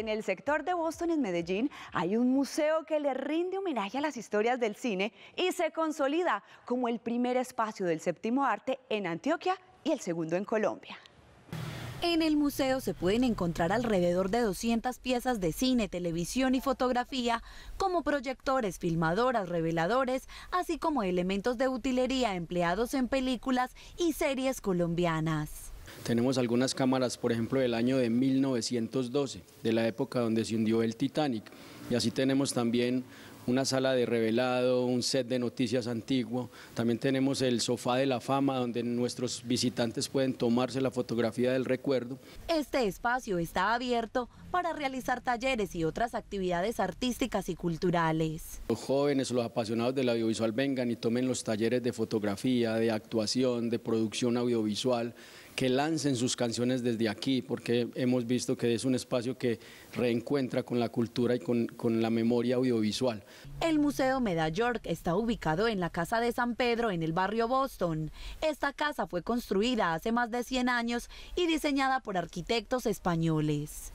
en el sector de Boston, en Medellín, hay un museo que le rinde homenaje a las historias del cine y se consolida como el primer espacio del séptimo arte en Antioquia y el segundo en Colombia. En el museo se pueden encontrar alrededor de 200 piezas de cine, televisión y fotografía, como proyectores, filmadoras, reveladores, así como elementos de utilería empleados en películas y series colombianas. Tenemos algunas cámaras, por ejemplo, del año de 1912, de la época donde se hundió el Titanic. Y así tenemos también una sala de revelado, un set de noticias antiguo. También tenemos el sofá de la fama donde nuestros visitantes pueden tomarse la fotografía del recuerdo. Este espacio está abierto para realizar talleres y otras actividades artísticas y culturales. Los jóvenes, los apasionados del audiovisual vengan y tomen los talleres de fotografía, de actuación, de producción audiovisual que lancen sus canciones desde aquí, porque hemos visto que es un espacio que reencuentra con la cultura y con, con la memoria audiovisual. El Museo Meda York está ubicado en la Casa de San Pedro, en el barrio Boston. Esta casa fue construida hace más de 100 años y diseñada por arquitectos españoles.